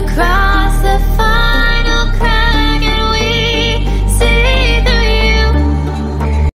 the crowd